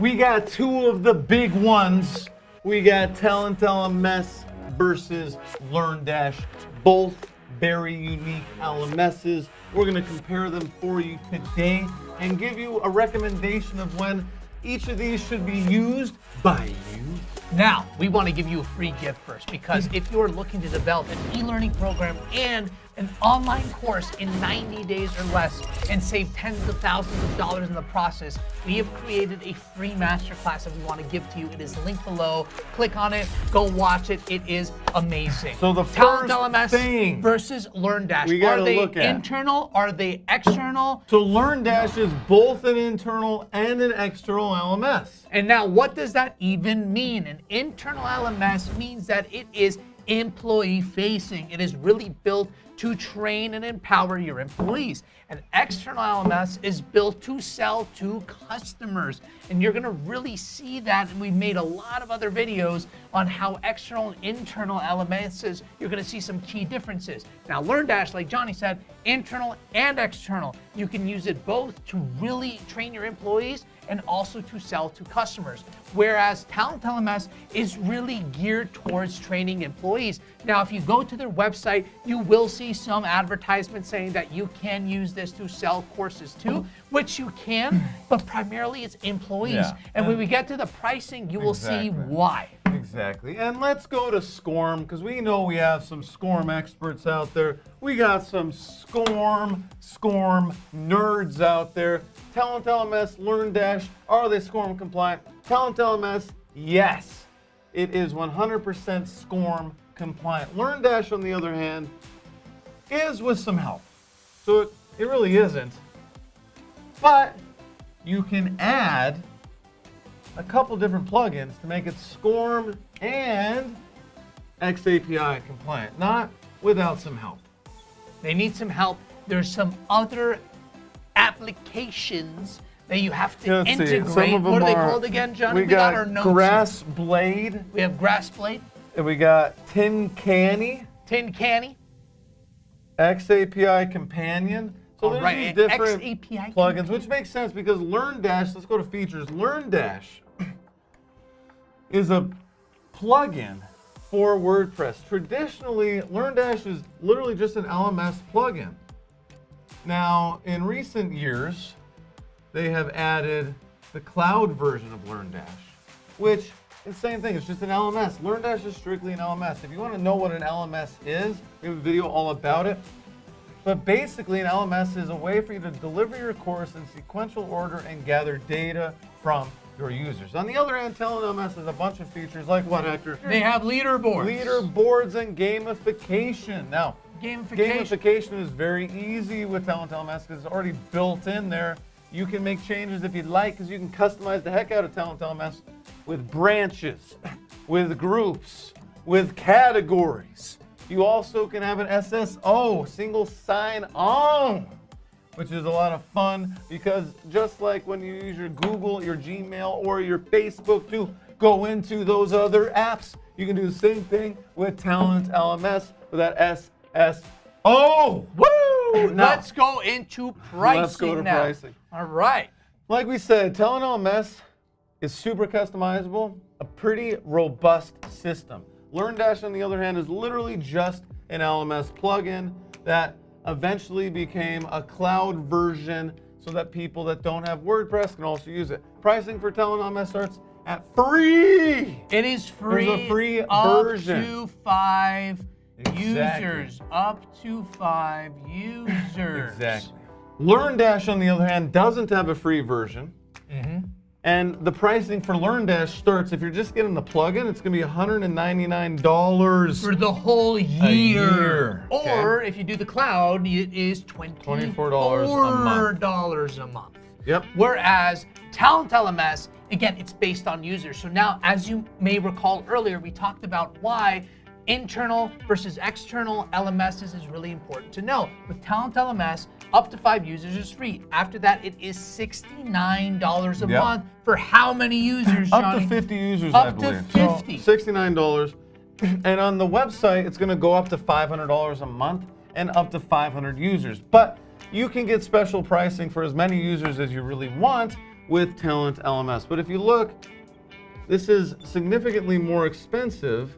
We got two of the big ones. We got Talent LMS versus LearnDash. Both very unique LMSs. We're to compare them for you today and give you a recommendation of when each of these should be used by you. Now, we want to give you a free gift first because if you're looking to develop an e learning program and an online course in 90 days or less and save tens of thousands of dollars in the process, we have created a free masterclass that we want to give to you. It is linked below. Click on it, go watch it. It is amazing. So the Talent first LMS thing versus LearnDash. we gotta Are they look at- internal? Are they external? So LearnDash is both an internal and an external LMS. And now, what does that even mean? An internal LMS means that it is employee facing. It is really built to train and empower your employees. An external LMS is built to sell to customers. And you're gonna really see that. And we've made a lot of other videos on how external and internal LMSs, you're gonna see some key differences. Now, LearnDash, like Johnny said, internal and external. You can use it both to really train your employees and also to sell to customers. Whereas Talent LMS is really geared towards training employees. Now, if you go to their website, you will see some advertisements saying that you can use this to sell courses too, oh. which you can, but primarily it's employees. Yeah. And when we get to the pricing, you will see why. Exactly. And let's go to SCORM because we know we have some SCORM experts out there. We got some SCORM, SCORM nerds out there. Talent LMS, LearnDash, are they SCORM compliant? Talent LMS, yes. It is 100% SCORM compliant. LearnDash, on the other hand, is with some help. So it, it really isn't. But you can add a couple different plugins to make it SCORM and XAPI compliant, not without some help. They need some help. There's some other applications that you have to Let's integrate. of them What are they are- called again, Johnny? We got, our notes. here. Grass Blade, We have Grassblade, and we got Tin Canny, Tin Canny. XAPI Companion. So All there's right, these different XAPI plugins, which makes sense because LearnDash, let's go to features. LearnDash is a plugin for WordPress. Traditionally, LearnDash is literally just an LMS plugin. Now, in recent years, they have added the cloud version of LearnDash, which is the same thing. It's just an LMS. LearnDash is strictly an LMS. If you want to know what an LMS is, we have a video all about it. But basically, an LMS is a way for you to deliver your course in sequential order and gather data from your users. On the other hand, Talent LMS has a bunch of features like what, Hector? They have leaderboards. Leaderboards and gamification. Now, Gamification. gamification is very easy with Talent LMS because it's already built in there. You can make changes if you'd like because you can customize the heck out of Talent LMS with branches, with groups, with categories. You also can have an SSO, single sign on, which is a lot of fun because just like when you use your Google, your Gmail, or your Facebook to go into those other apps, you can do the same thing with Talent LMS with that SSO. Woo! Now- Let's go into pricing Let's go to now. pricing. All right. Like we said, Talent LMS is super customizable, a pretty robust system. LearnDash, on the other hand, is literally just an LMS plugin that eventually became a cloud version so that people that don't have WordPress can also use it. Pricing for Talent LMS starts at free. It is free. a free up version. to five Exactly. users. Up to five users. Exactly. LearnDash, on the other hand, doesn't have a free version. Mm-hmm. And the pricing for LearnDash starts, if you're just getting the plugin, it's going to be $199. For the whole year. year, Or if you do the cloud, it is $24 $24 a month. dollars a month. Yep. Whereas Talent LMS, again, it's based on users. So now, as you may recall earlier, we talked about why internal versus external LMSs is really important to know. With Talent LMS, up to five users is free. After that, it is $69 a Yep. month for how many users, Up Johnny? to 50 users, I Up to 50. So $69. And on the website, it's going to go up to $500 a month and up to 500 users. But you can get special pricing for as many users as you really want with Talent LMS. But if you look, this is significantly more expensive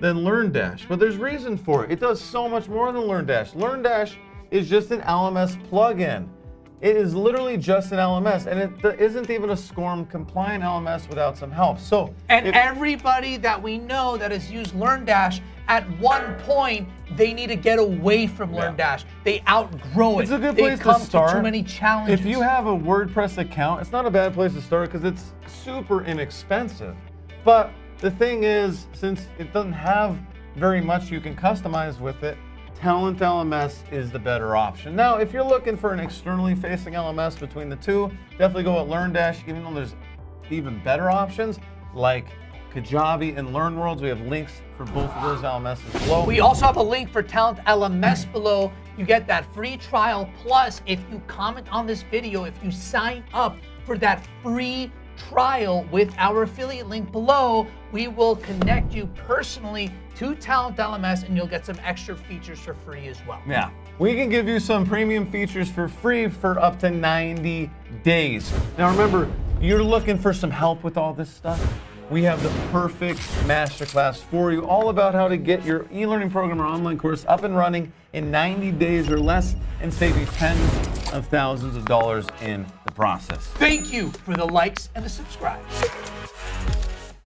than LearnDash. But there's reason for it. It does so much more than LearnDash. LearnDash is just an LMS plugin. It is literally just an LMS, and it isn't even a SCORM compliant LMS without some help. So, and everybody that we know that has used LearnDash at one point, they need to get away from yeah. LearnDash. They outgrow it. It's a good place to start. To too many challenges. If you have a WordPress account, it's not a bad place to start because it's super inexpensive. But the thing is, since it doesn't have very much you can customize with it, Talent LMS is the better option. Now, if you're looking for an externally facing LMS between the two, definitely go with LearnDash, even though there's even better options like Kajabi and LearnWorlds. We have links for both of those LMSs below. We also have a link for Talent LMS below. You get that free trial. Plus, if you comment on this video, if you sign up for that free trial with our affiliate link below, we will connect you personally to Talent LMS and you'll get some extra features for free as well. Yeah. We can give you some premium features for free for up to 90 days. Now remember, you're looking for some help with all this stuff? We have the perfect masterclass for you, all about how to get your e-learning program or online course up and running in 90 days or less and save you tens of thousands of dollars in the process. Thank you for the likes and the subscribes.